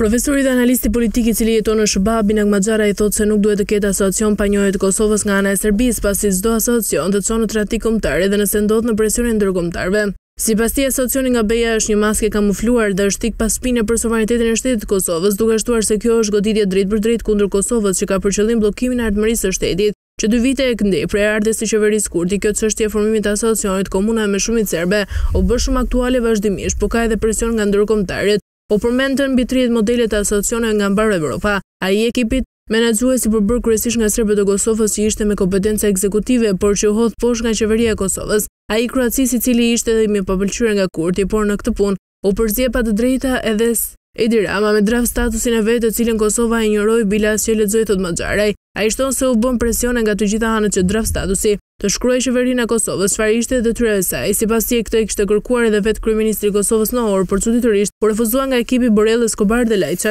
Profesori dhe analisti politik i cili jeton në SHBA, Binak Maxharaj thotë se nuk duhet të ketë asoacion pa njohje të Kosovës nga ana e Serbisë, pasi çdo asoacion të çon në tradhti kombëtare dhe nëse ndodh nën presionin e ndërkombëtarëve. Sipas tij, asoacioni nga BE-ja është një maskë e kamufluar dhe është thikë pas shpine për sovranitetin e shtetit të Kosovës, duke shtuar se kjo është goditje drejtpërdrejt kundër Kosovës që ka për qëllim bllokimin e ardhmërisë së shtetit. Që dy vite e këndej, prej ardhjes së Qeverisë Kurti, kjo çështje e formimit të asoacionit komunave me shumicë serbe u bë shumë aktuale vazhdimisht, po ka edhe presion nga ndërkombëtarët. U përmendën mbi tridhjetë modele të asoacioneve nga mbarë Evropa. Ai i ekipit menaxhues i përbërë kryesisht nga serbët e Kosovës që ishte me kompetenca ekzekutive, por që u hodh poshtë nga Qeveria e Kosovës. Ai i Kroacisë i cili ishte edhe më i pëlqyer nga Kurti, por në këtë punë u përzie pa të drejta edhe Edi Rama me draft statusin e vet të cilin Kosova e injoroi bile as që e lexoi thotë Maxharaj. Ai shton se u bënë presione nga të gjitha anët që draft statusi. ta shkruajë Qeveria e Kosovës çfarë ishte detyra e saj. Sipas tij, këtë e kishte kërkuar edhe vetë kryeministri i Kosovës në Ohër, por çuditërisht, u refuzua nga ekipi Borrell-Escobar dhe Lajçak.